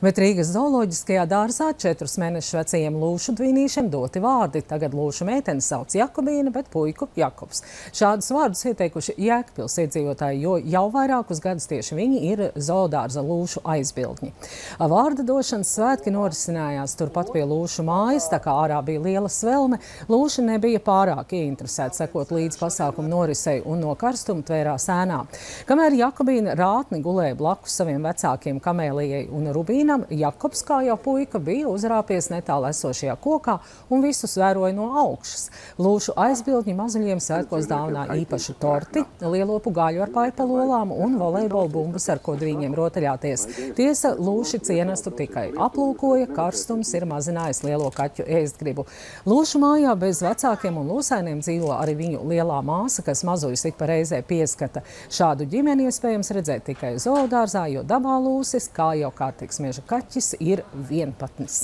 Bet Rīgas zooloģiskajā dārzā četrus mēnešus vecajiem lūšu dvīnīšiem doti vārdi. Tagad lūšu meiteni sauc Jakobīna, bet puiku Jakobs. Šādus vārdus ieteikuši Jēkpils iedzīvotāji, jo jau vairākus gadus tieši viņi ir zoodārza lūšu aizbildņi. Vārda došanas svētki norisinājās turpat pie lūšu mājas, tā kā ārā bija liela svelme. Lūši nebija pārāk ieinteresēti sekot līdz pasākumu norisei un no karstuma tvērās ēnā. Kamēr Jakobīna rātni gulēja blakus saviem vecākiem Kamēlijai un Rubīnam, Brīnam Jakobs, kā jau puika, bija uzrāpies netālu esošajā kokā un visus vēroja no augšas. Lūšu aizbildņi mazuļiem svētkos dāvināja īpašu torti, lielopu gaļu ar paipalolām un volejbola bumbas, ar ko viņiem rotaļāties. Tiesa, lūši cienestu tikai aplūkoja, karstums ir mazinājis lielo kaķu ēstgribu. Lūšu mājā bez vecākiem un lūsainiem dzīvo arī viņu lielā māsa, kas mazuļus ik pa reizē pieskata. Šādu ģimeni iespējams redzēt tikai zoodārzā, jo dabā lūsis, kā jau kārtīgs meža kaķis ir vienpatnis.